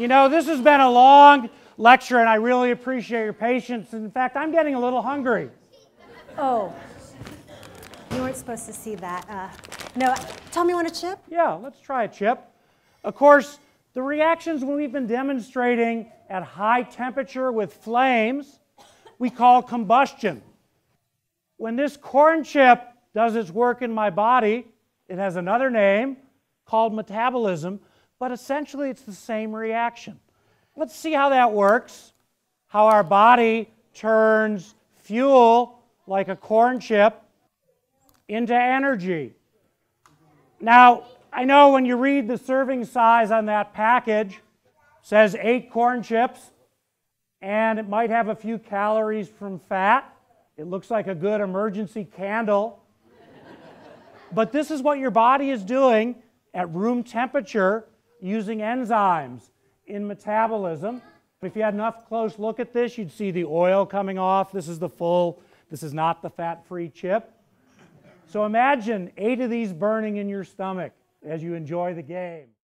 You know, this has been a long lecture, and I really appreciate your patience. In fact, I'm getting a little hungry. Oh, you weren't supposed to see that. Uh, no, tell me you want a chip? Yeah, let's try a chip. Of course, the reactions when we've been demonstrating at high temperature with flames, we call combustion. When this corn chip does its work in my body, it has another name called metabolism, but essentially it's the same reaction. Let's see how that works, how our body turns fuel like a corn chip into energy. Now, I know when you read the serving size on that package, says eight corn chips, and it might have a few calories from fat. It looks like a good emergency candle. but this is what your body is doing at room temperature using enzymes in metabolism. If you had enough close look at this, you'd see the oil coming off. This is the full, this is not the fat-free chip. So imagine eight of these burning in your stomach as you enjoy the game.